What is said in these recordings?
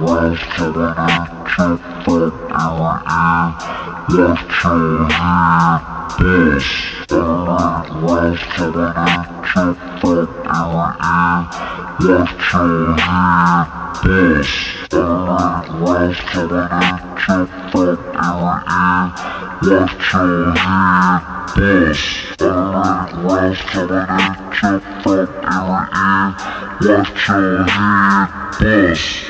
West coming at you from our ear. Watch your head bust. Alright, West coming at you from our ear. Watch your head bust. Alright, West coming at you from our ear. Watch your head bust. Alright, West coming at you from our ear. Watch your head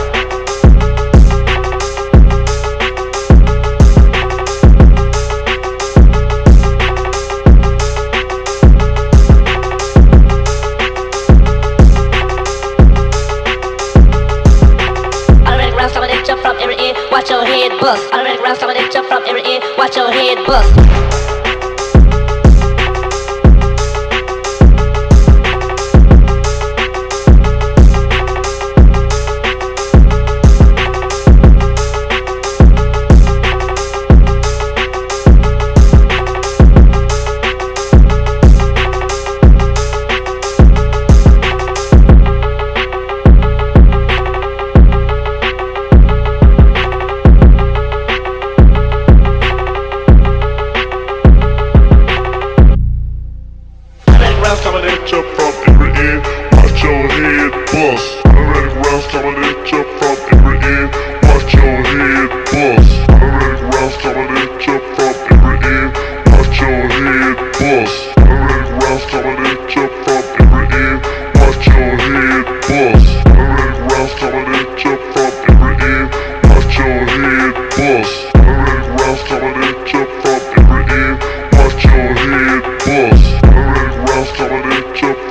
bust. Automatic rounds coming at you from every end. Watch your head bust. bust. Automatic rounds coming at you from every end. Watch your head bust. Automatic rounds coming at you from every end. Watch your head bust. Automatic rounds coming at you from every end. Watch your head bust. Automatic rounds coming at you from every end. Watch your head bust. Automatic rounds coming at you from every end. Watch your head bust. Automatic rounds coming at you.